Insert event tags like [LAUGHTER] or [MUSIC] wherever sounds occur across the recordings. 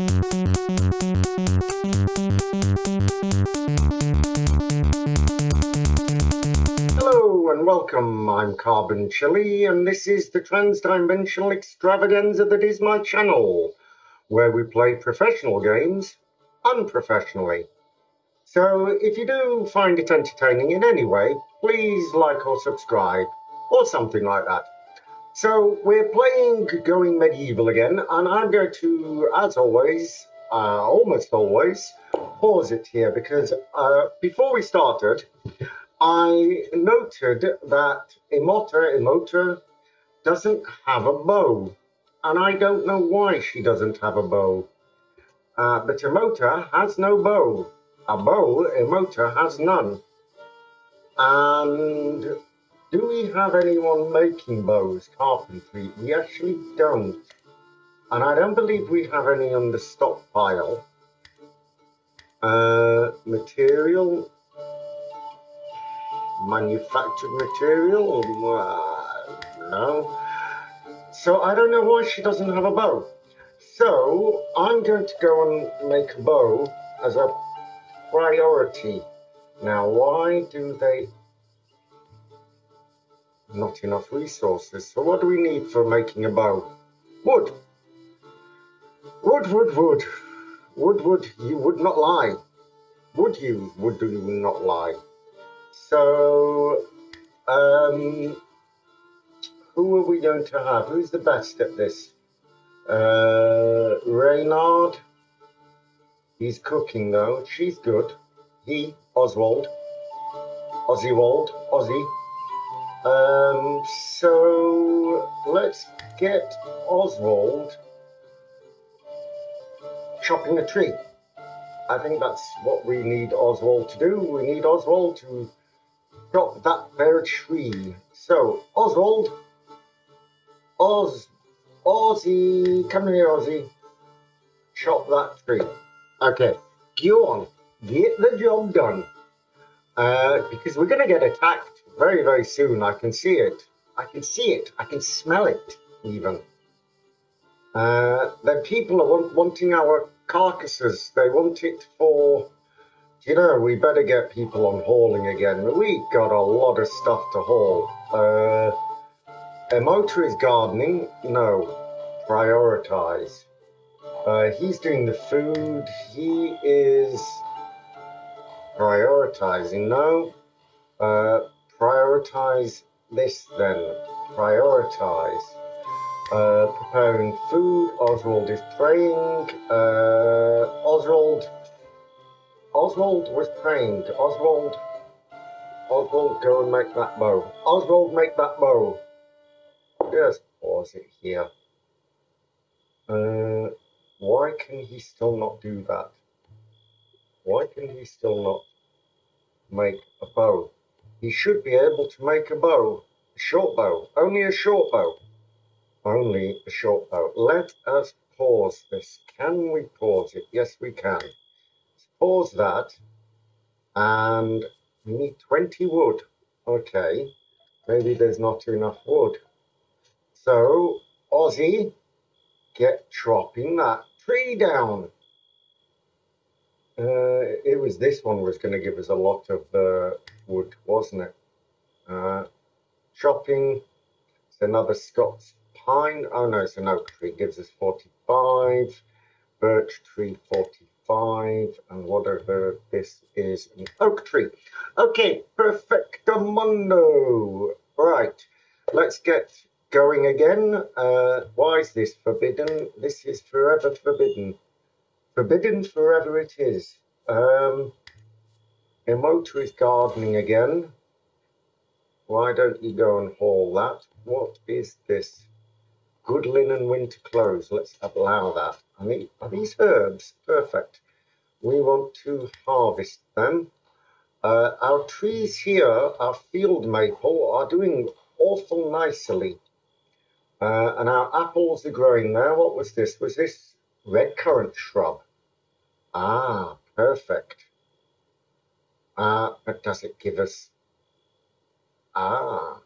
Hello and welcome, I'm Carbon Chilli and this is the Transdimensional Extravaganza that is my channel, where we play professional games unprofessionally. So if you do find it entertaining in any way, please like or subscribe, or something like that. So we're playing Going Medieval again, and I'm going to, as always, uh, almost always, pause it here because uh, before we started, I noted that Emota, Emota doesn't have a bow, and I don't know why she doesn't have a bow. Uh, but Emota has no bow. A bow, Emota has none. And do we have anyone making bows, carpentry? We actually don't. And I don't believe we have any on the stockpile. Uh, material, manufactured material, uh, no. So I don't know why she doesn't have a bow. So I'm going to go and make a bow as a priority. Now, why do they not enough resources? So what do we need for making a bow? Wood. Wood, wood, wood. Wood, wood, you would not lie. Would you? Would you not lie? So, um, who are we going to have? Who's the best at this? Uh, Reynard. He's cooking though. She's good. He, Oswald. Ozzywald. Ozzy. Um, so let's get Oswald chopping a tree. I think that's what we need Oswald to do. We need Oswald to chop that there tree. So, Oswald, Oz, Ozzy, come here, Ozzy. Chop that tree. Okay, go on, get the job done. Uh, because we're going to get attacked very, very soon. I can see it. I can see it. I can smell it, even. Uh, the people are wanting our carcasses. They want it for, you know, we better get people on hauling again. We got a lot of stuff to haul. Uh, Emota is gardening. No, prioritize. Uh, he's doing the food. He is prioritizing. No, uh, prioritize this then. Prioritize. Uh, preparing food. Oswald is praying. Uh, Oswald. Oswald was praying. Oswald. Oswald, go and make that bow. Oswald, make that bow. Just pause it here. Uh, why can he still not do that? Why can he still not make a bow? He should be able to make a bow. A short bow. Only a short bow only a short bow. Let us pause this. Can we pause it? Yes, we can. Let's pause that. And we need 20 wood. Okay. Maybe there's not enough wood. So, Ozzy, get chopping that tree down. Uh, it was this one was going to give us a lot of uh, wood, wasn't it? Uh, chopping. It's another Scots pine. Oh no, it's an oak tree. Gives us 45. Birch tree 45. And whatever this is, an oak tree. Okay, perfectamundo. Right, let's get going again. Uh, why is this forbidden? This is forever forbidden. Forbidden forever it is. Um, Emota is gardening again. Why don't you go and haul that? What is this? Good linen winter clothes. Let's allow that. I mean, are these herbs? Perfect. We want to harvest them. Uh, our trees here, our field maple, are doing awful nicely. Uh, and our apples are growing now. What was this? Was this red currant shrub? Ah, perfect. Uh, but does it give us... Ah,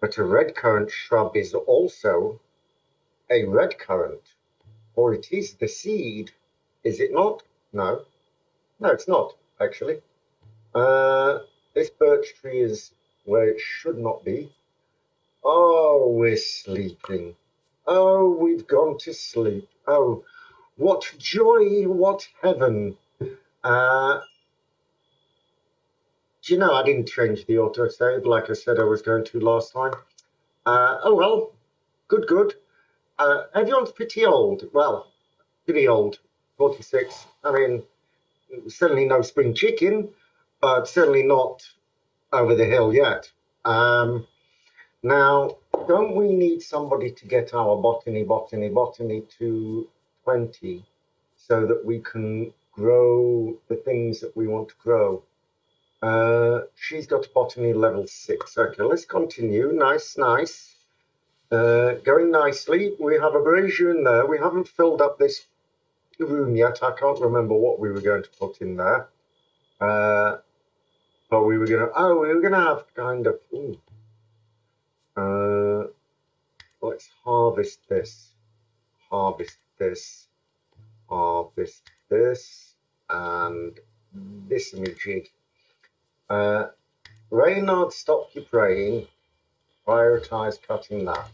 but a red currant shrub is also a red currant. Or it is the seed. Is it not? No. No, it's not, actually. Uh, this birch tree is where it should not be. Oh, we're sleeping. Oh, we've gone to sleep. Oh, what joy, what heaven. Uh, do you know I didn't change the autosave like I said I was going to last time? Uh, oh well, good, good. Uh, everyone's pretty old. Well, pretty old. 46. I mean, certainly no spring chicken, but certainly not over the hill yet. Um, now, don't we need somebody to get our botany, botany, botany to 20 so that we can grow the things that we want to grow? Uh, she's got botany level 6. Okay, let's continue. Nice, nice. Uh, going nicely. We have a brazier in there. We haven't filled up this room yet. I can't remember what we were going to put in there. Uh, but we were going to, oh, we were going to have kind of, ooh, uh, let's harvest this, harvest this, harvest this, and this image. Uh, Reynard, stop your praying. Prioritize cutting that.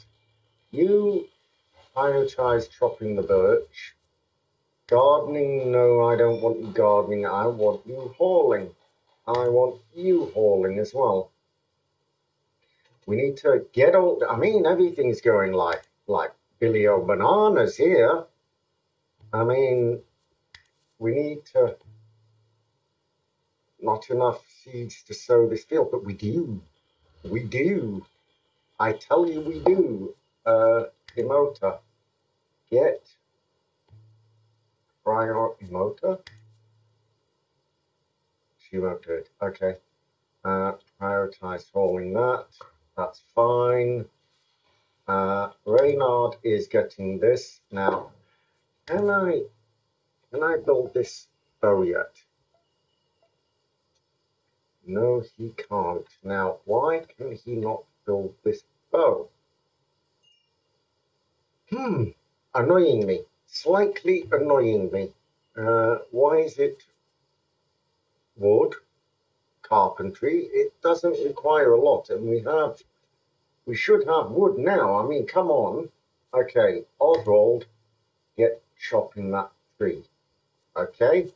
You prioritize chopping the birch. Gardening, no, I don't want you gardening. I want you hauling. I want you hauling as well. We need to get all. I mean, everything's going like like Billy O bananas here. I mean, we need to. Not enough seeds to sow this field, but we do. We do. I tell you, we do. Uh, emoter. Get prior emoter. She won't do it. Okay. Uh, prioritize hauling that. That's fine. Uh, Reynard is getting this. Now, can I, can I build this bow yet? No, he can't. Now, why can he not build this bow? Hmm, annoying me. Slightly annoying me. Uh, why is it wood? carpentry, it doesn't require a lot. And we have, we should have wood now. I mean, come on. Okay, Oswald, get chopping that tree. Okay.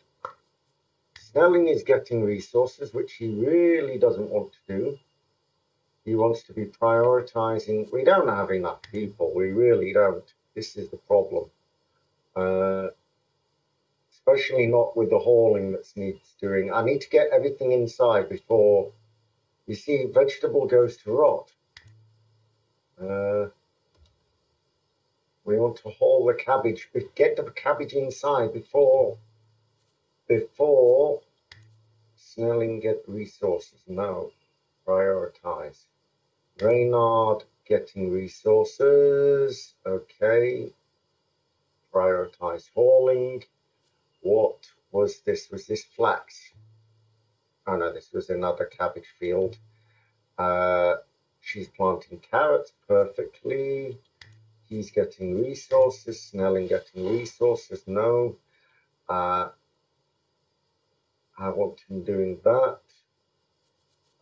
Snelling is getting resources, which he really doesn't want to do. He wants to be prioritizing. We don't have enough people. We really don't. This is the problem. Uh, especially not with the hauling that needs doing. I need to get everything inside before, you see, vegetable goes to rot. Uh, we want to haul the cabbage, get the cabbage inside before, before Snelling get resources. No, prioritize. Reynard getting resources. Okay. Prioritize hauling. What was this? Was this flax? Oh no, this was another cabbage field. Uh, she's planting carrots perfectly. He's getting resources. Snelling getting resources. No. Uh, I want him doing that.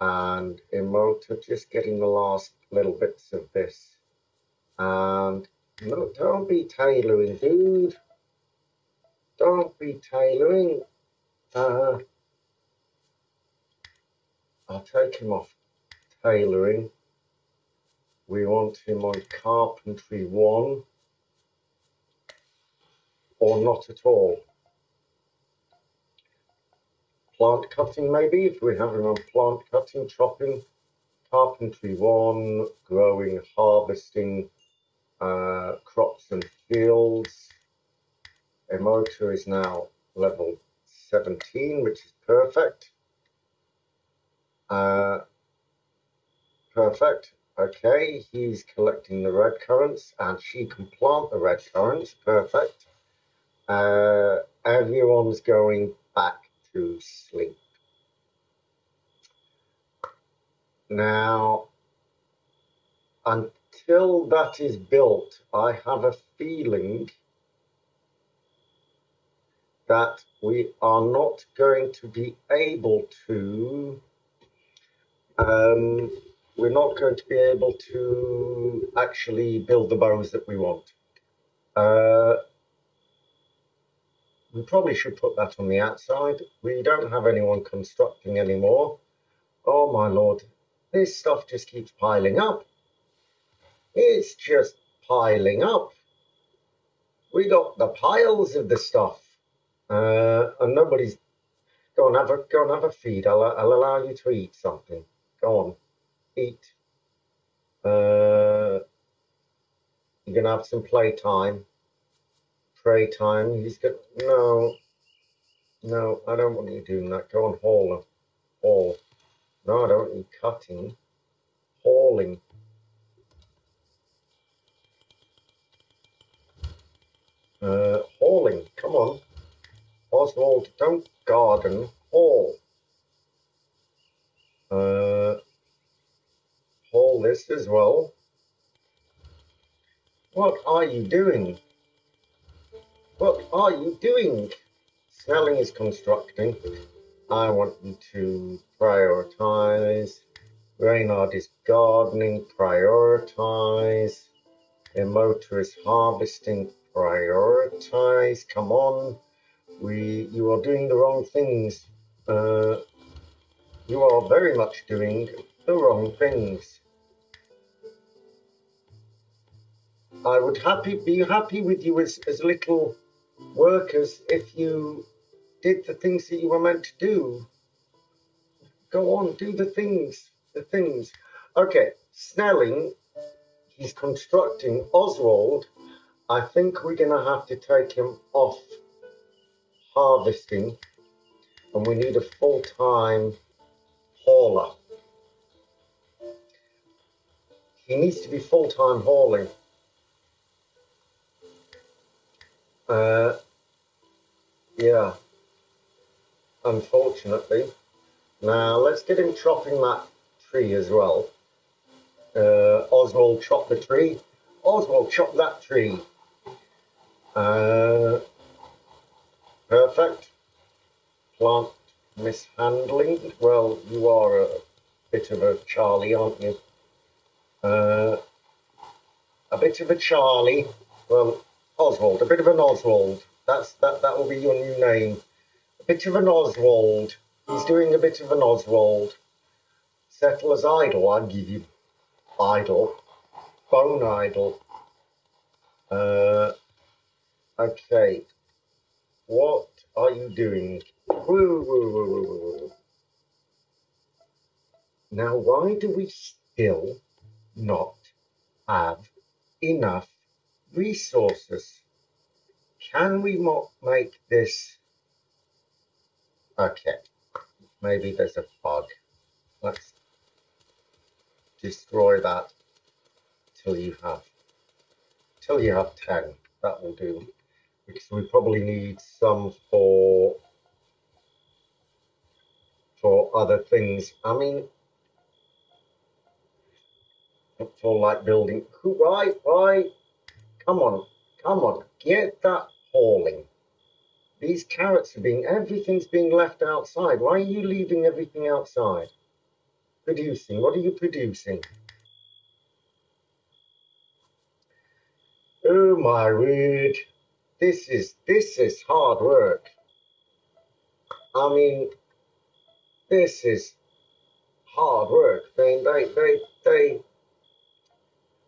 And Emoto just getting the last little bits of this. And no, don't be tailoring, dude. Don't be tailoring. Uh, I'll take him off tailoring. We want him on carpentry one or not at all. Plant cutting maybe, if we have him on plant cutting, chopping, carpentry one, growing, harvesting, uh, crops and fields, Emoto is now level 17, which is perfect. Uh, perfect. Okay, he's collecting the red currants and she can plant the red currants. Perfect. Uh, everyone's going back to sleep. Now, until that is built, I have a feeling that we are not going to be able to um, we're not going to be able to actually build the bows that we want. Uh, we probably should put that on the outside. We don't have anyone constructing anymore. Oh my lord, this stuff just keeps piling up. It's just piling up. We got the piles of the stuff. Uh, and nobody's go and have a go and have a feed. I'll, I'll allow you to eat something. Go on, eat. Uh, you're gonna have some playtime. Pray time. He's got no, no. I don't want you doing that. Go on, haul, haul. No, I don't want you cutting, hauling. Uh, hauling. Come on. Oswald, don't garden, haul. Uh, haul this as well. What are you doing? What are you doing? Snelling is constructing. I want you to prioritize. Reynard is gardening, prioritize. Emotor is harvesting, prioritize. Come on we you are doing the wrong things. Uh, you are very much doing the wrong things. I would happy be happy with you as, as little workers if you did the things that you were meant to do. Go on, do the things, the things. Okay, Snelling, he's constructing Oswald. I think we're going to have to take him off harvesting and we need a full-time hauler. He needs to be full-time hauling. Uh, yeah, unfortunately. Now let's get him chopping that tree as well. Uh, Oswald chop the tree. Oswald chop that tree. Uh, Perfect. Plant mishandling. Well, you are a bit of a Charlie, aren't you? Uh, a bit of a Charlie. Well, Oswald, a bit of an Oswald. That's that. That will be your new name. A bit of an Oswald. He's doing a bit of an Oswald. Settle as idle. I give you idle. Bone idle. Uh, okay. What are you doing? Woo, woo, woo, now, why do we still not have enough resources? Can we make this? Okay, maybe there's a bug. Let's destroy that till you have till you have 10. That will do because we probably need some for for other things. I mean, for like building. Right, right. Come on, come on, get that hauling. These carrots are being, everything's being left outside. Why are you leaving everything outside? Producing, what are you producing? Oh my word this is this is hard work. I mean, this is hard work. They they they they.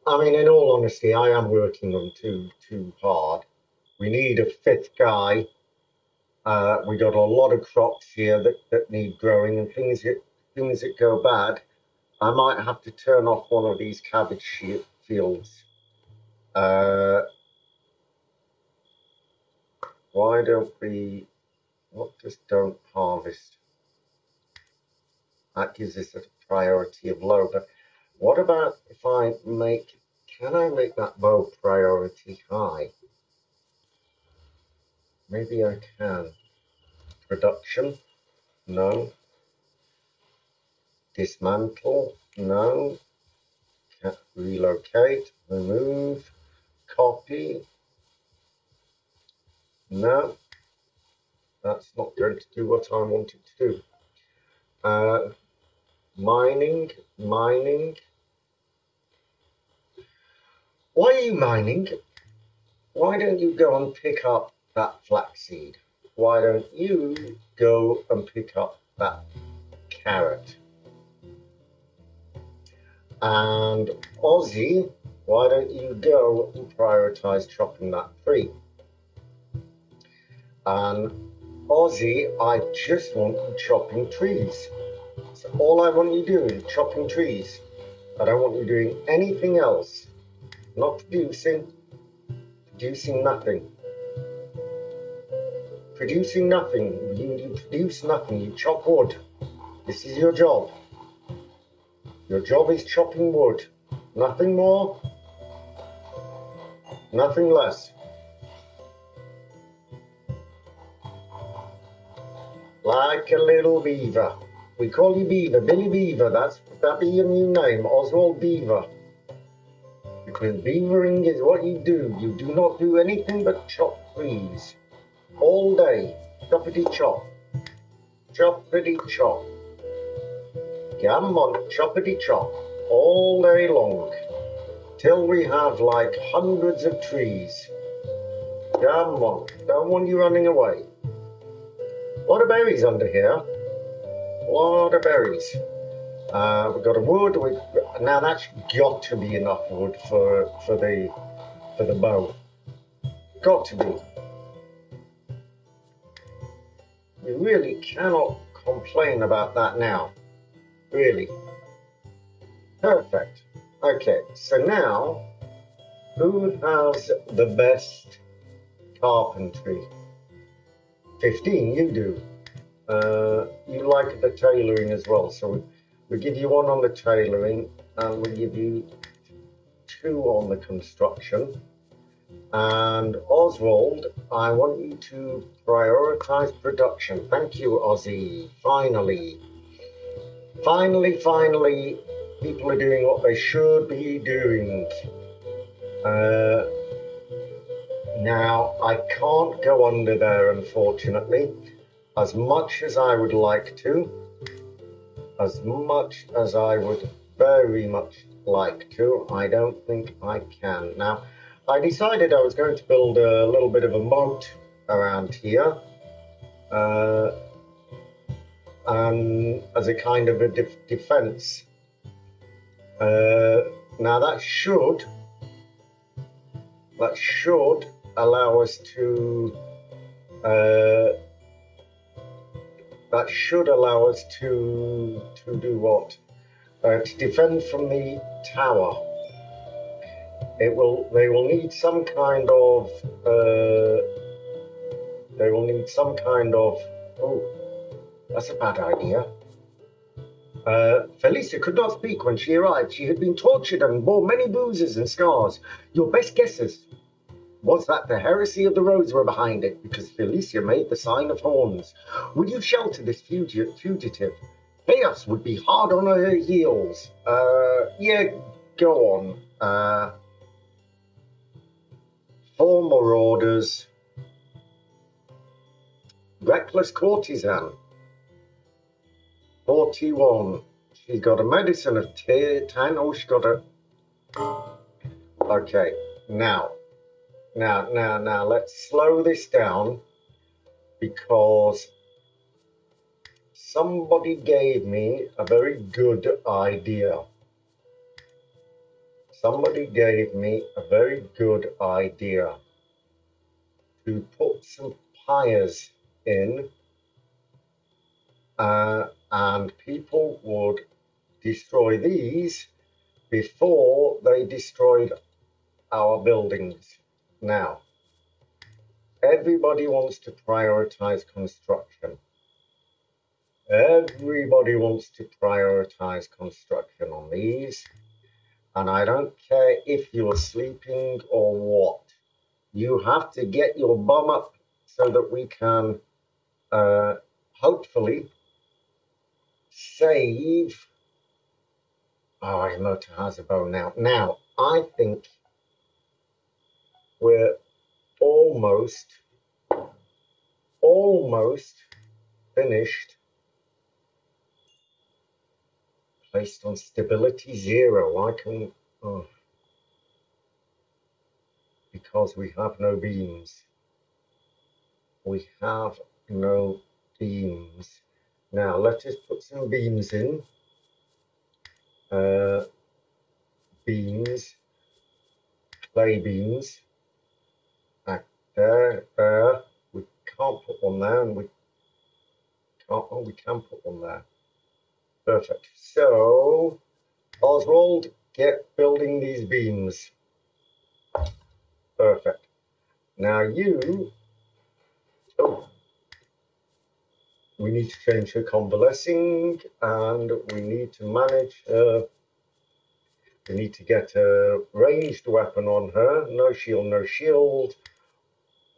I mean, in all honesty, I am working them too too hard. We need a fifth guy. Uh, we got a lot of crops here that, that need growing, and things that things that go bad. I might have to turn off one of these cabbage fields. Uh, why don't we, what does don't harvest? That gives us a priority of low, but what about if I make, can I make that bow priority high? Maybe I can. Production? No. Dismantle? No. Relocate? Remove? Copy? No. That's not going to do what I want it to do. Uh, mining, mining. Why are you mining? Why don't you go and pick up that flaxseed? Why don't you go and pick up that carrot? And Ozzy, why don't you go and prioritize chopping that tree? And Ozzy, I just want you chopping trees. So all I want you doing, is chopping trees. I don't want you doing anything else. Not producing, producing nothing. Producing nothing. You, you produce nothing. You chop wood. This is your job. Your job is chopping wood. Nothing more, nothing less. Like a little beaver. We call you Beaver, Billy Beaver. That's that be your new name, Oswald Beaver. Because beavering is what you do. You do not do anything but chop trees. All day. Choppity chop. Choppity chop. Come on, choppity chop. All day long. Till we have like hundreds of trees. Come on. Don't want you running away. Lot of berries under here. Lot of berries. Uh, we've got a wood. We now that's got to be enough wood for for the for the bow. Got to be. You really cannot complain about that now. Really. Perfect. Okay, so now who has the best carpentry? 15, you do. Uh, you like the tailoring as well, so we, we give you one on the tailoring and we give you two on the construction. And Oswald, I want you to prioritize production. Thank you, Ozzy. Finally. Finally, finally, people are doing what they should be doing. Uh, now, I can't go under there, unfortunately, as much as I would like to, as much as I would very much like to, I don't think I can. Now, I decided I was going to build a little bit of a moat around here, uh, and as a kind of a def- defense. Uh, now that should that should allow us to uh, that should allow us to to do what uh, to defend from the tower it will they will need some kind of uh, they will need some kind of oh that's a bad idea uh, Felicia could not speak when she arrived. She had been tortured and bore many bruises and scars. Your best guesses was that the heresy of the roads were behind it because Felicia made the sign of horns. Would you shelter this fugitive? Chaos would be hard on her heels. Uh, yeah, go on. Uh, four marauders. Reckless courtesan. 41. She's got a medicine of 10. Oh, she's got a. Okay, now. Now, now, now, let's slow this down because somebody gave me a very good idea. Somebody gave me a very good idea to put some pyres in uh, and people would destroy these before they destroyed our buildings. Now, everybody wants to prioritize construction. Everybody wants to prioritize construction on these. And I don't care if you're sleeping or what. You have to get your bum up so that we can uh, hopefully save. Oh, motor has a bow now. Now, I think we're almost almost finished. Placed on stability zero. I can... Oh. Because we have no beams. We have no beams. Now let us put some beams in. Uh, beams, clay beams. Back there, there. We can't put one there, and we can't. Oh, we can put one there. Perfect. So, Oswald, get building these beams. Perfect. Now you. Oh, we need to change her convalescing and we need to manage her. We need to get a ranged weapon on her. No shield, no shield.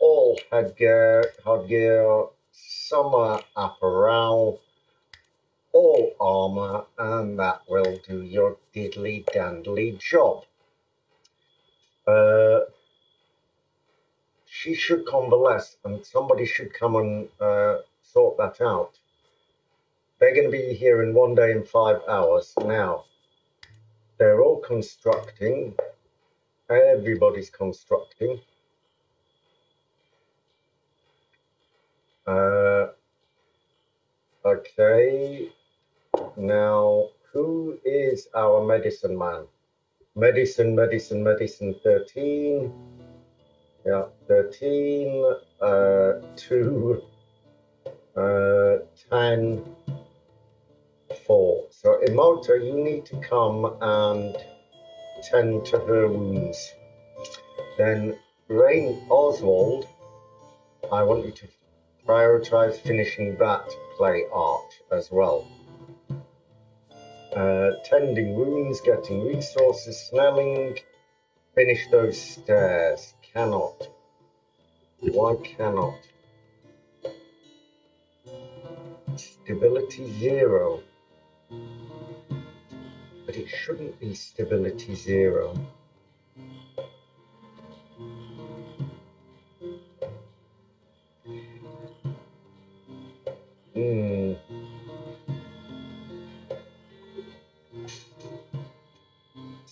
All headgear, headgear, summer apparel, all armor, and that will do your diddly dandly job. Uh, she should convalesce, and somebody should come and uh, sort that out. They're going to be here in one day and five hours. Now, they're all constructing. Everybody's constructing. Uh, okay. Now, who is our medicine man? Medicine, medicine, medicine 13. Yeah, 13, uh, 2, uh, 10, 4. So Imota, you need to come and tend to her wounds. Then Rain Oswald, I want you to prioritize finishing that play art as well. Uh, tending wounds, getting resources, Snelling, finish those stairs. Cannot. Why cannot? stability zero. But it shouldn't be stability zero.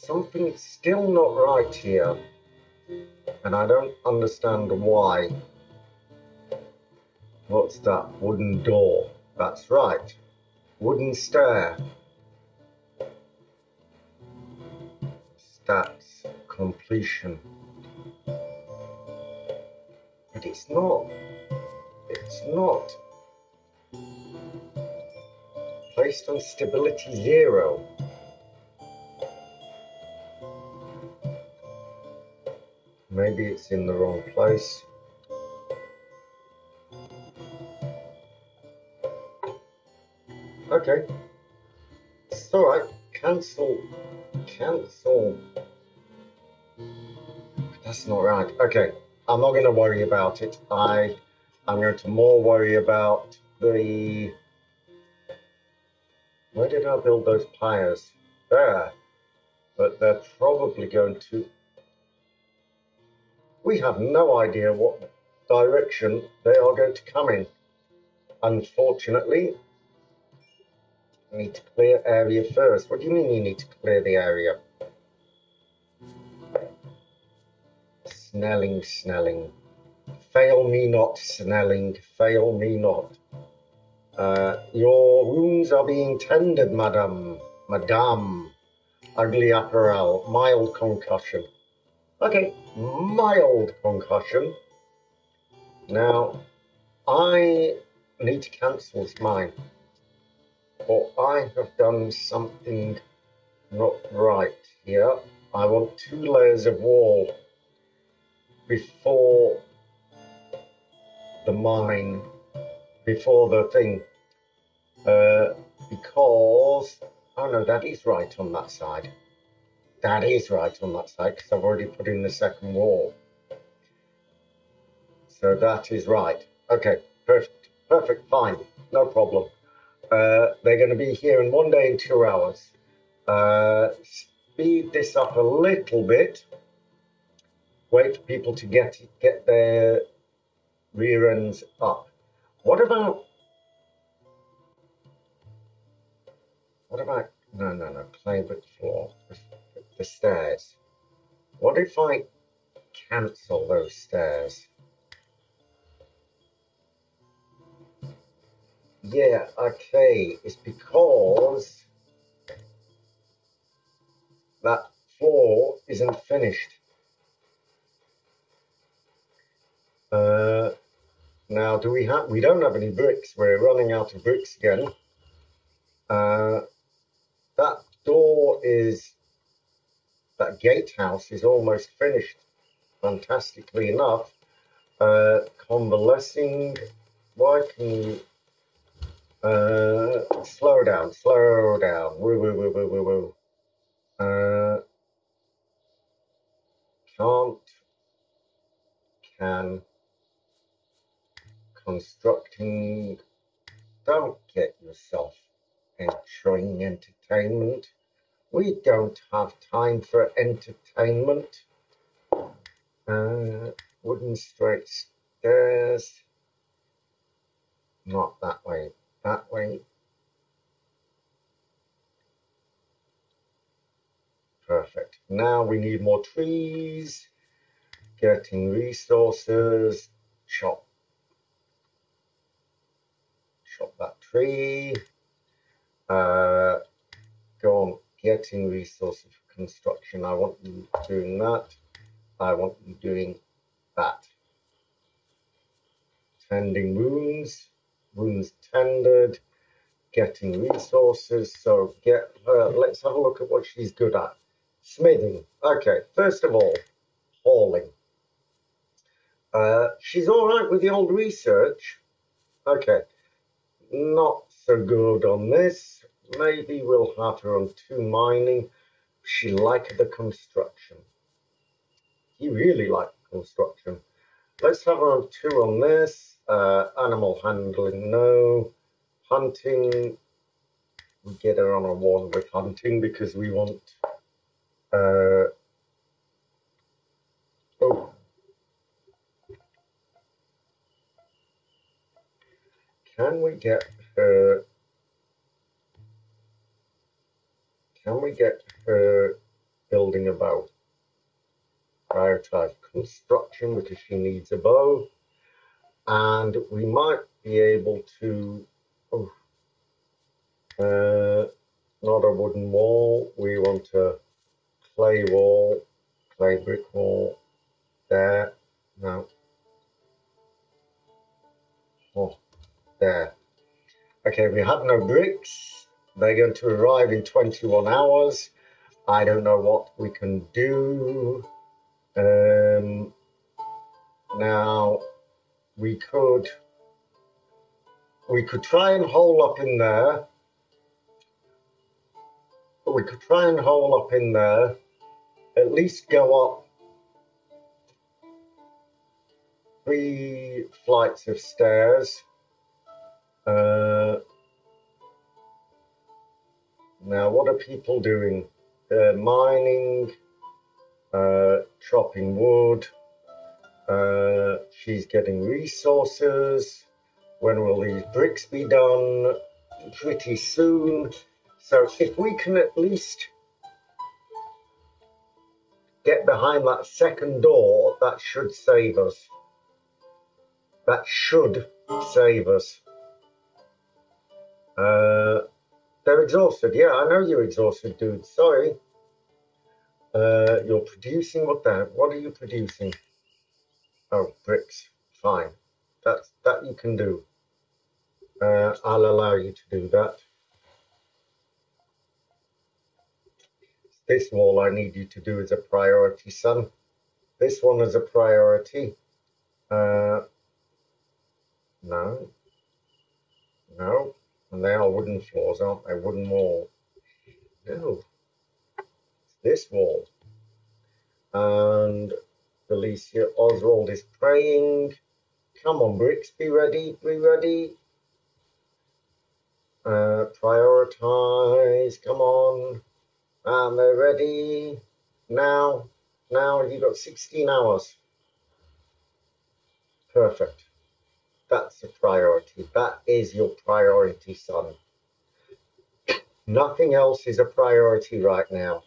Something's still not right here. And I don't understand why. What's that? Wooden door. That's right. Wooden stair. Stats completion. But it's not. It's not. Placed on stability zero. Maybe it's in the wrong place. Okay. It's alright. Cancel. Cancel. That's not right. Okay. I'm not going to worry about it. I, I'm going to more worry about the... Where did I build those pliers? There. But they're probably going to... We have no idea what direction they are going to come in. Unfortunately, you need to clear area first. What do you mean you need to clear the area? Snelling, Snelling. Fail me not, Snelling. Fail me not. Uh, your wounds are being tended, madam. Madame. Ugly apparel. Mild concussion. Okay, mild concussion. Now, I need to cancel mine or I have done something not right here. I want two layers of wall before the mine, before the thing, uh, because, oh no, that is right on that side. That is right on that side because I've already put in the second wall. So that is right. Okay, perfect, perfect, fine, no problem. Uh, they're going to be here in one day in two hours. Uh, speed this up a little bit. Wait for people to get get their rear ends up. What about what about no no no clay brick floor the stairs? What if I cancel those stairs? Yeah, okay. It's because that floor isn't finished. Uh, now, do we have? We don't have any bricks. We're running out of bricks again. Uh, that door is that gatehouse is almost finished. Fantastically enough, uh, convalescing. Why can you uh, slow down? Slow down. Woo woo woo woo woo woo. Uh, can't can constructing. Don't get yourself enjoying entertainment. We don't have time for entertainment. Uh, wooden straight stairs. Not that way, that way. Perfect. Now we need more trees. Getting resources. Chop chop that tree, uh, go on getting resources for construction. I want you doing that. I want you doing that. Tending wounds, wounds tended, getting resources. So get her, let's have a look at what she's good at. Smithing. Okay, first of all, hauling. Uh, she's all right with the old research. Okay, not so good on this. Maybe we'll have her on two mining. She liked the construction. He really liked construction. Let's have her on two on this. Uh, animal handling, no. Hunting, we get her on a one with hunting because we want. Uh, oh, Can we get her? Can we get her building a bow? Prioritize construction because she needs a bow. And we might be able to, oh, uh, not a wooden wall. We want a clay wall, clay brick wall. There. No. Oh there. Okay, we have no bricks. They're going to arrive in 21 hours. I don't know what we can do. Um, now, we could we could try and hole up in there. We could try and hole up in there. At least go up three flights of stairs uh, now, what are people doing? They're mining, uh, chopping wood. Uh, she's getting resources. When will these bricks be done? Pretty soon. So if we can at least get behind that second door, that should save us. That should save us. Uh, they're exhausted. Yeah, I know you're exhausted, dude. Sorry. Uh, you're producing what that? What are you producing? Oh, bricks. Fine. That's that you can do. Uh, I'll allow you to do that. This wall I need you to do as a priority, son. This one is a priority. Uh, no. No. And they are wooden floors, aren't they? Wooden wall. No. This wall. And Felicia Oswald is praying. Come on, bricks, be ready, be ready. Uh, prioritize, come on. And they're ready. Now, now you've got 16 hours. Perfect. That's a priority. That is your priority, son. Nothing else is a priority right now.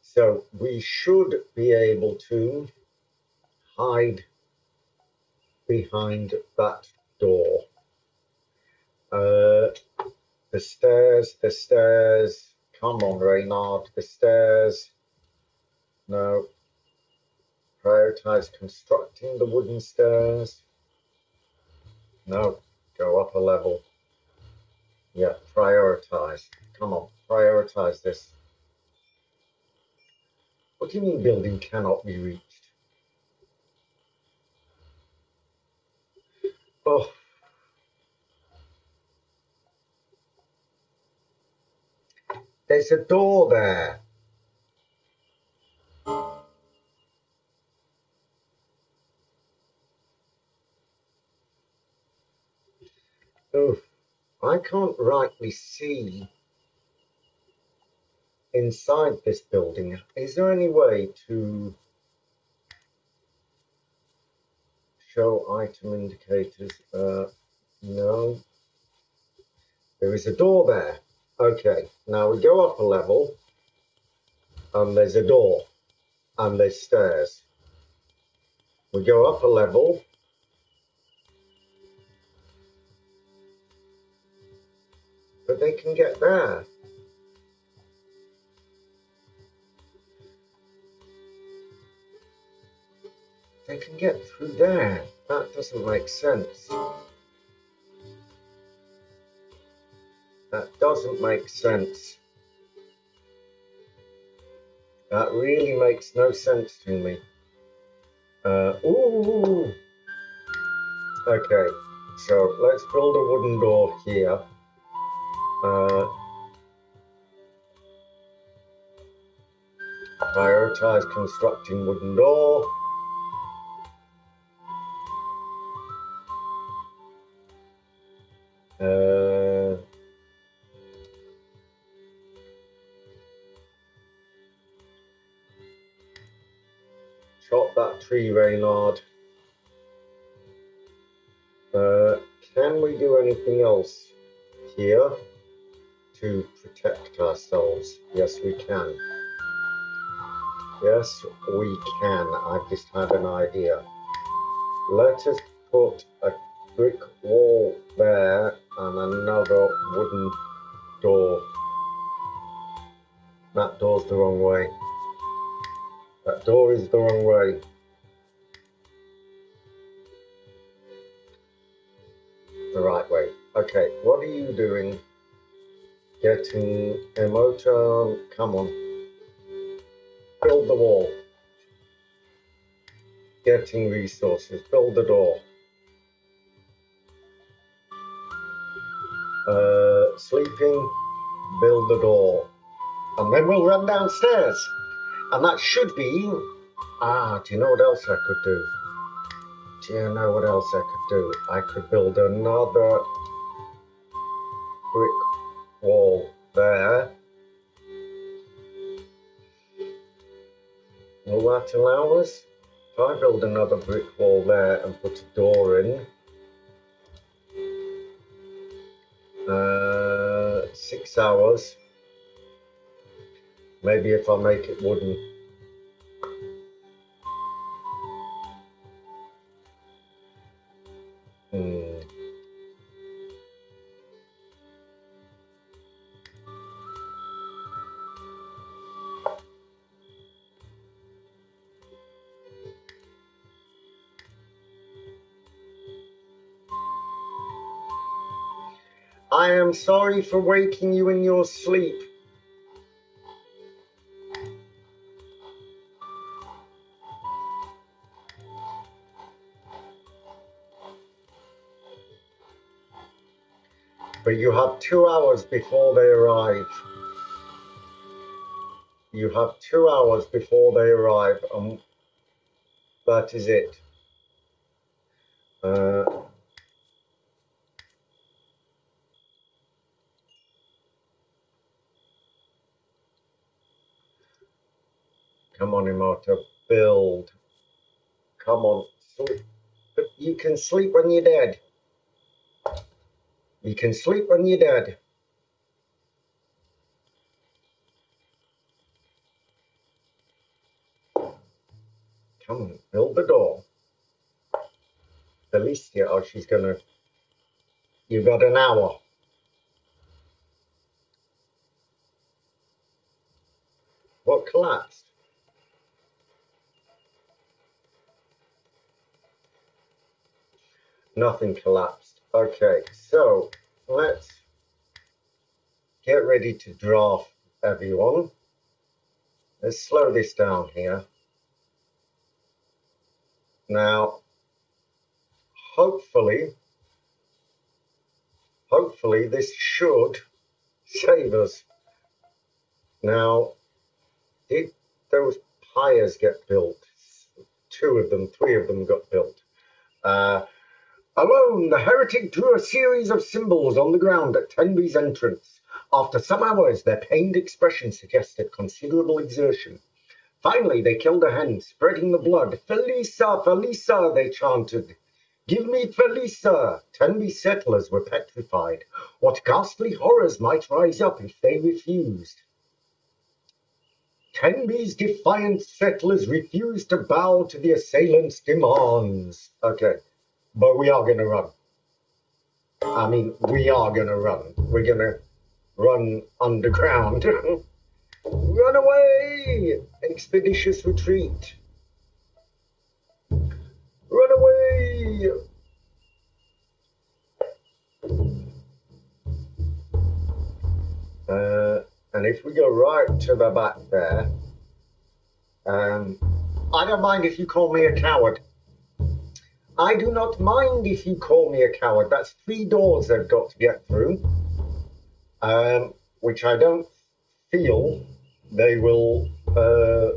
So we should be able to hide behind that door. Uh, the stairs, the stairs. Come on, Reynard, the stairs. No. Prioritize constructing the wooden stairs. No. Go up a level. Yeah, prioritize. Come on, prioritize this. What do you mean building cannot be reached? Oh. There's a door there. Oh, I can't rightly see inside this building. Is there any way to show item indicators? Uh, no. There is a door there. Okay, now we go up a level and there's a door and there's stairs. We go up a level but they can get there. They can get through there. That doesn't make sense. That doesn't make sense. That really makes no sense to me. Uh, ooh. Okay, so let's build a wooden door here. Uh, prioritize constructing wooden door. Uh, chop that tree, Reynard. Uh, can we do anything else here to protect ourselves? Yes, we can. Yes, we can. I've just had an idea. Let us put a brick wall there and another wooden door. That door's the wrong way. That door is the wrong way. The right way. Okay, what are you doing? Getting motor. Come on. Build the wall. Getting resources. Build the door. uh, sleeping, build the door. And then we'll run downstairs. And that should be. Ah, do you know what else I could do? Do you know what else I could do? I could build another brick wall there. Will that allow us? If I build another brick wall there and put a door in, Uh, six hours. Maybe if I make it wooden. Sorry for waking you in your sleep. But you have two hours before they arrive. You have two hours before they arrive, and that is it. Uh, come on, Emoto, build. Come on. Sleep. But You can sleep when you're dead. You can sleep when you're dead. Come on, build the door. Felicia, oh, she's gonna. You've got an hour. What collapsed? Nothing collapsed. Okay, so let's get ready to draft everyone. Let's slow this down here. Now, hopefully, hopefully this should save us. Now, did those pyres get built? Two of them, three of them got built. Uh, alone, the heretic drew a series of symbols on the ground at Tenby's entrance. After some hours, their pained expression suggested considerable exertion. Finally, they killed a hen, spreading the blood. Felisa, Felisa, they chanted. Give me Felisa. Tenby settlers were petrified. What ghastly horrors might rise up if they refused? Tenby's defiant settlers refused to bow to the assailants' demands. Okay, but we are going to run. I mean, we are going to run. We're going to run underground. [LAUGHS] run away! Expeditious retreat. Run away! Uh, and if we go right to the back there, um, I don't mind if you call me a coward. I do not mind if you call me a coward. That's three doors they've got to get through, um, which I don't feel they will uh,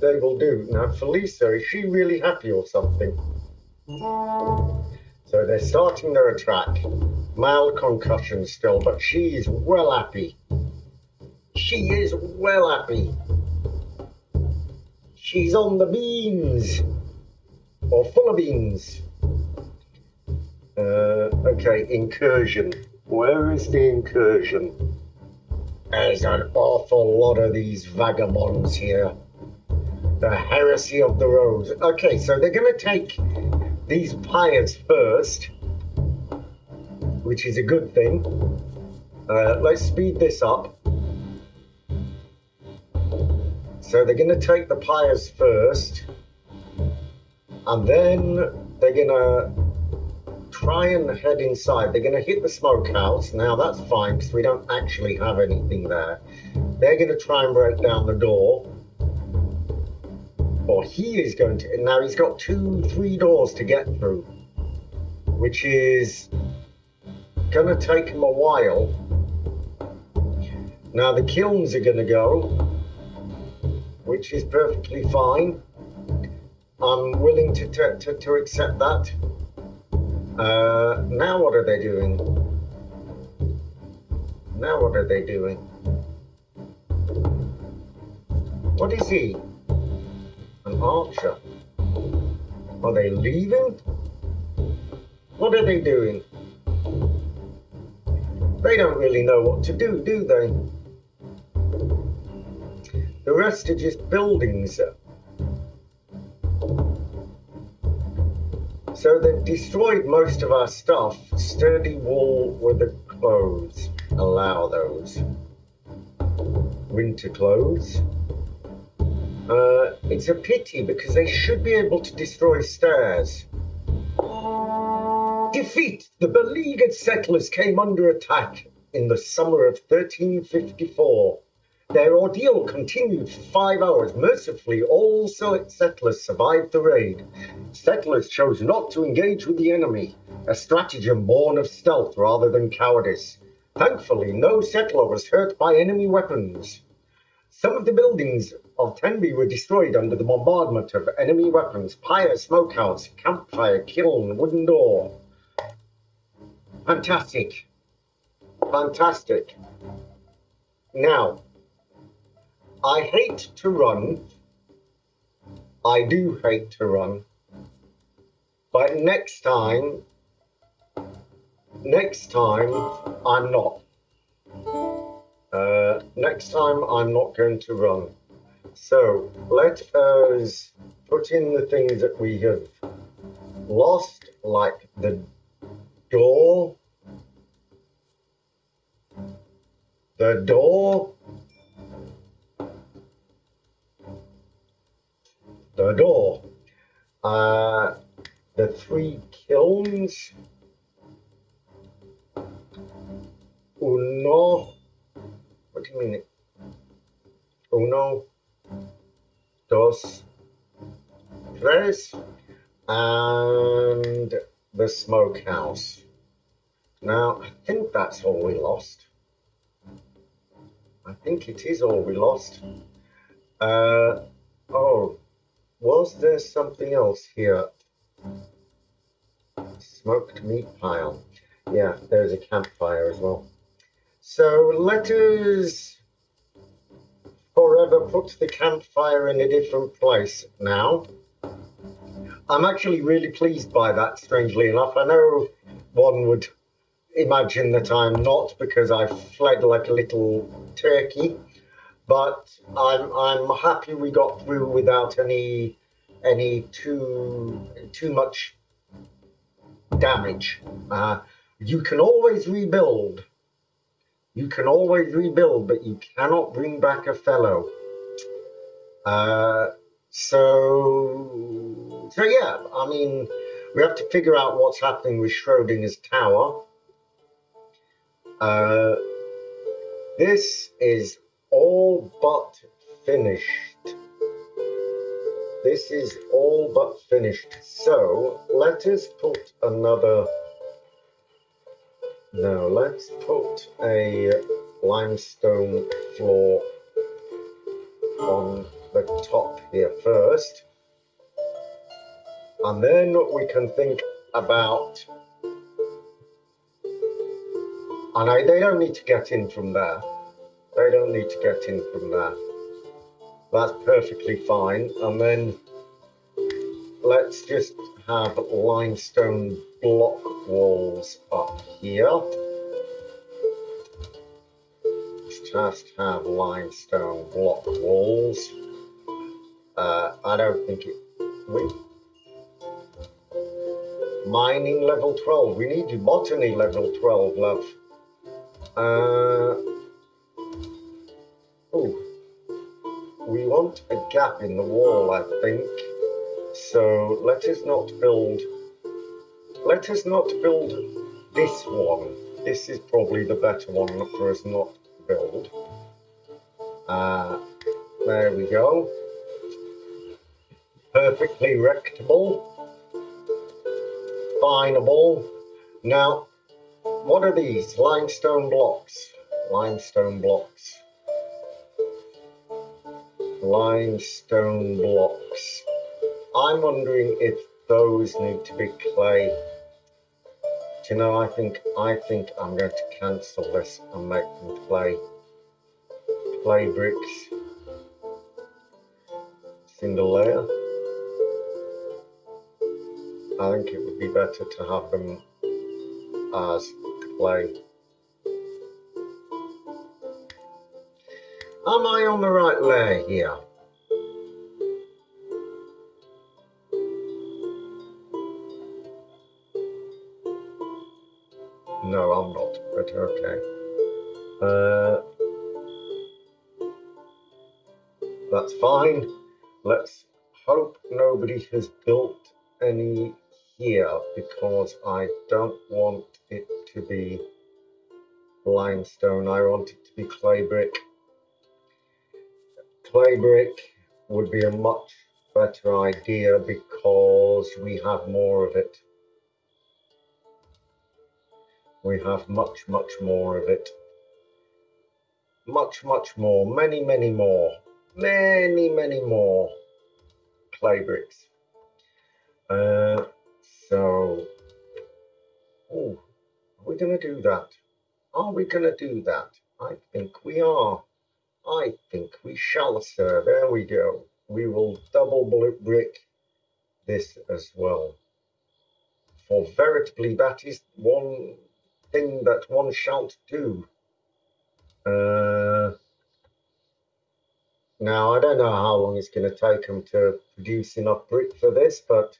they will do. Now, Felisa, is she really happy or something? So they're starting their attack. Mild concussion still, but she is well happy. She is well happy. She's on the beans. Or full of beans. Uh, okay, incursion. Where is the incursion? There's an awful lot of these vagabonds here. The heresy of the rose. Okay, so they're going to take these pyres first, which is a good thing. Uh, let's speed this up. So they're going to take the pyres first, and then they're going to try and head inside. They're going to hit the smokehouse. Now that's fine because we don't actually have anything there. They're going to try and break down the door. Or he is going to. Now he's got two, three doors to get through, which is going to take him a while. Now the kilns are going to go, which is perfectly fine. I'm willing to, to, to accept that. Uh, now what are they doing? Now what are they doing? What is he? An archer. Are they leaving? What are they doing? They don't really know what to do, do they? The rest are just buildings So they've destroyed most of our stuff. Sturdy wool with the clothes. Allow those. Winter clothes. Uh, it's a pity because they should be able to destroy stairs. Defeat! The beleaguered settlers came under attack in the summer of 1354. Their ordeal continued for five hours. Mercifully, all settlers survived the raid. Settlers chose not to engage with the enemy, a stratagem born of stealth rather than cowardice. Thankfully, no settler was hurt by enemy weapons. Some of the buildings of Tenby were destroyed under the bombardment of enemy weapons pyre, smokehouse, campfire, kiln, wooden door. Fantastic. Fantastic. Now, I hate to run I do hate to run. But next time, next time, I'm not. Uh, next time, I'm not going to run. So let us put in the things that we have lost, like the door, the door, the door, uh, the three kilns, uno, what do you mean? Uno, dos, tres, and the smokehouse. Now, I think that's all we lost. I think it is all we lost. Uh, oh, was there something else here? Smoked meat pile. Yeah, there's a campfire as well. So let us forever put the campfire in a different place now. I'm actually really pleased by that, strangely enough. I know one would imagine that I'm not because I fled like a little turkey, but I'm I'm happy we got through without any any too too much damage. Uh, you can always rebuild. You can always rebuild, but you cannot bring back a fellow. Uh, so, so yeah, I mean, we have to figure out what's happening with Schrodinger's tower. Uh, this is all but finished. This is all but finished. So let us put another. No, let's put a limestone floor on the top here first. And then we can think about and I, they don't need to get in from there. They don't need to get in from there. That's perfectly fine. And then let's just have limestone block walls up here. Just have limestone block walls. Uh, I don't think it. We, mining level 12. We need botany level 12, love. Uh, oh, we want a gap in the wall, I think. So let us not build. Let us not build this one. This is probably the better one for us not to build. Uh, there we go. Perfectly rectable. Fineable. Now, what are these? Limestone blocks. Limestone blocks. Limestone blocks. I'm wondering if those need to be clay. Do you know, I think I think I'm going to cancel this and make them clay. Clay bricks. Single layer. I think it would be better to have them as play. Am I on the right layer here? No, I'm not, but okay. Uh, that's fine. Let's hope nobody has built any here because I don't want it to be limestone. I want it to be clay brick. Clay brick would be a much better idea because we have more of it. We have much, much more of it. Much, much more. Many, many more. Many, many more clay bricks. Uh, so, oh, are we going to do that? Are we going to do that? I think we are. I think we shall, sir. There we go. we will double brick this as well. For veritably that is one thing that one shan't do. Uh, now, I don't know how long it's going to take them to produce enough brick for this, but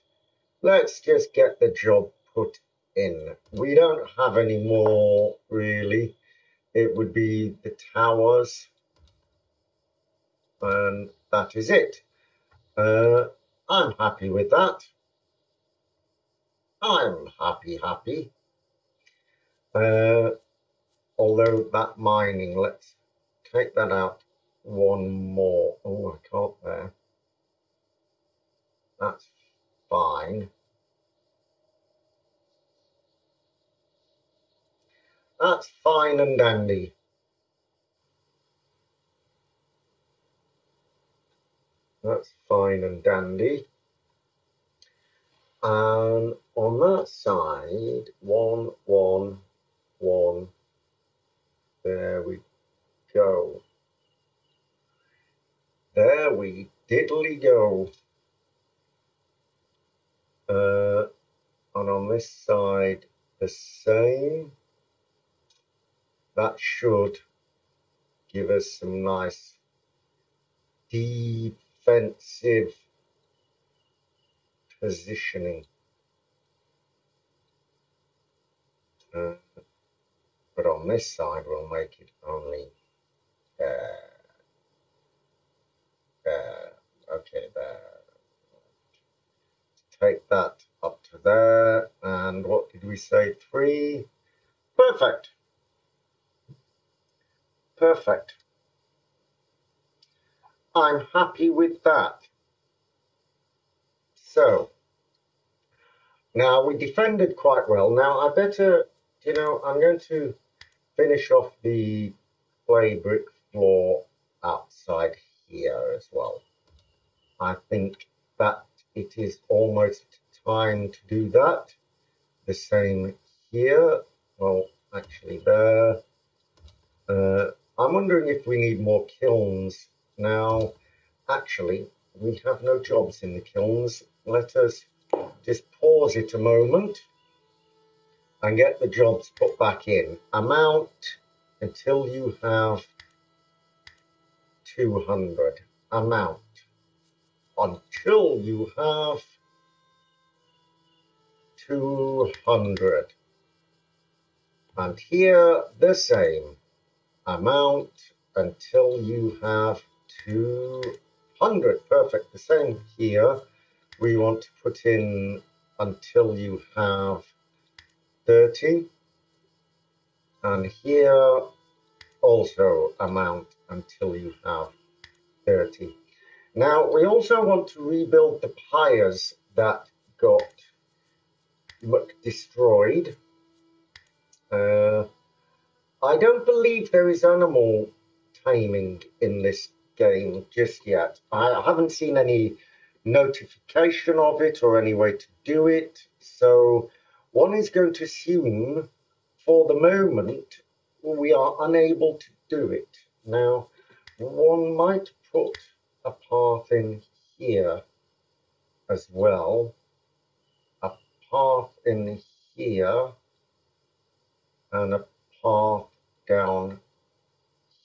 let's just get the job put in. We don't have any more, really. It would be the towers, and that is it. Uh, I'm happy with that. I'm happy, happy. Uh, although that mining, let's take that out one more. Oh, I can't there. That's fine. That's fine and dandy. That's fine and dandy. And on that side, one, one, one. There we go. There we diddly go. Uh, and on this side, the same. That should give us some nice defensive positioning. Uh, but on this side, we'll make it only uh, there. Okay, there. Take that up to there. And what did we say? Three. Perfect. Perfect. I'm happy with that. So, now we defended quite well. Now I better, you know, I'm going to finish off the clay brick floor outside here as well. I think that it is almost time to do that. The same here. Well, actually there. Uh, I'm wondering if we need more kilns. Now, actually, we have no jobs in the kilns. Let us just pause it a moment and get the jobs put back in. Amount until you have 200 amount until you have 200 and here the same amount until you have 200 perfect the same here we want to put in until you have 30 and here also amount until you have 30. Now, we also want to rebuild the pyres that got destroyed. Uh, I don't believe there is animal taming in this game just yet. I haven't seen any notification of it or any way to do it. So one is going to assume for the moment we are unable to do it. Now, one might put a path in here as well, a path in here, and a path down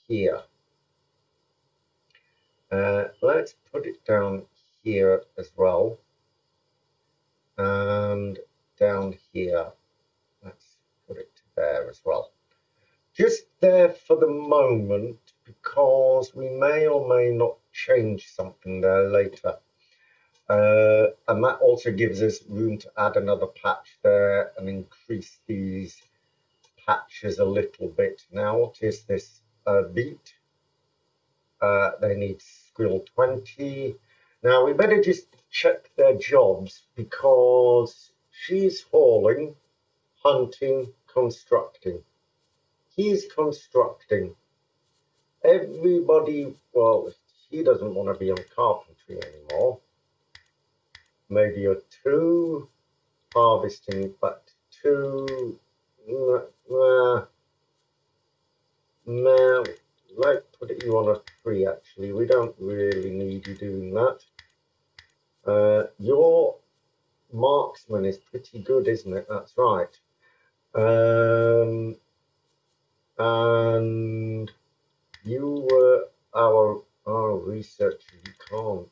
here. Uh, let's put it down here as well, and down here. Let's put it there as well just there for the moment because we may or may not change something there later. Uh, and that also gives us room to add another patch there and increase these patches a little bit. Now, what is this uh, beet? Uh, they need squill 20. Now, we better just check their jobs because she's hauling, hunting, constructing he's constructing. Everybody, well, he doesn't want to be on carpentry anymore. Maybe a two harvesting, but two, nah, let's put you on a three actually. We don't really need you doing that. Uh, your marksman is pretty good, isn't it? That's right. Um, and you were our our researcher. You can't,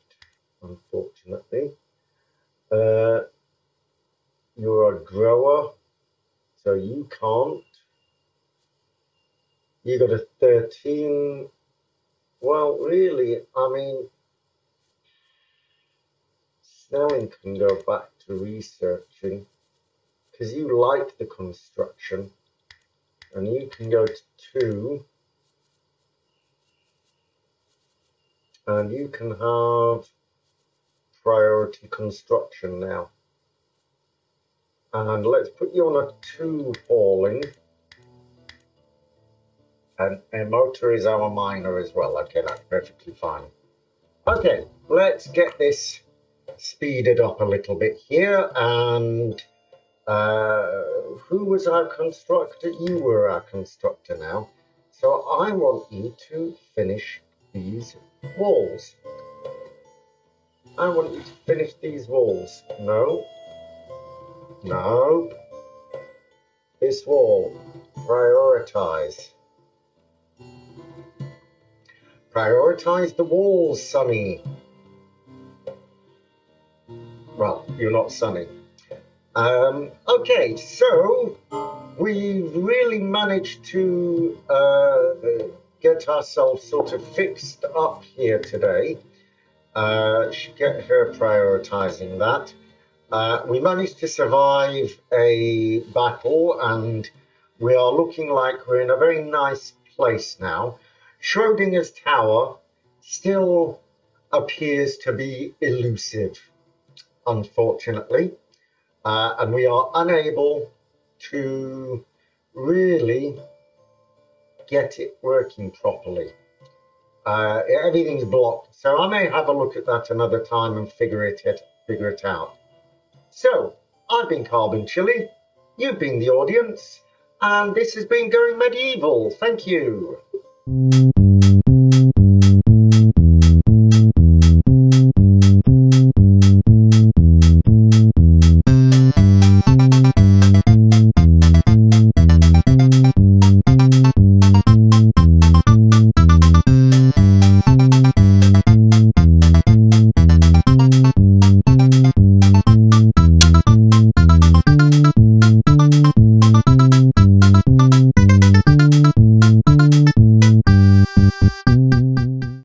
unfortunately. Uh, you're a grower, so you can't. You got a 13. Well, really, I mean, Snelling can go back to researching because you like the construction and you can go to two and you can have priority construction now and let's put you on a two falling and motor is our miner as well. Okay that's perfectly fine. Okay let's get this speeded up a little bit here. And uh, who was our constructor? You were our constructor now. So I want you to finish these walls. I want you to finish these walls. No. No this wall. Prioritize prioritize the walls Sonny well, you're not sunny. Um, okay, so we really managed to uh, get ourselves sort of fixed up here today. Uh, get her prioritizing that. Uh, we managed to survive a battle and we are looking like we're in a very nice place now. Schrodinger's tower still appears to be elusive unfortunately, uh, and we are unable to really get it working properly. Uh, everything's blocked, so I may have a look at that another time and figure it, it figure it out. So I've been Carbon Chilli, you've been the audience, and this has been Going Medieval. Thank you.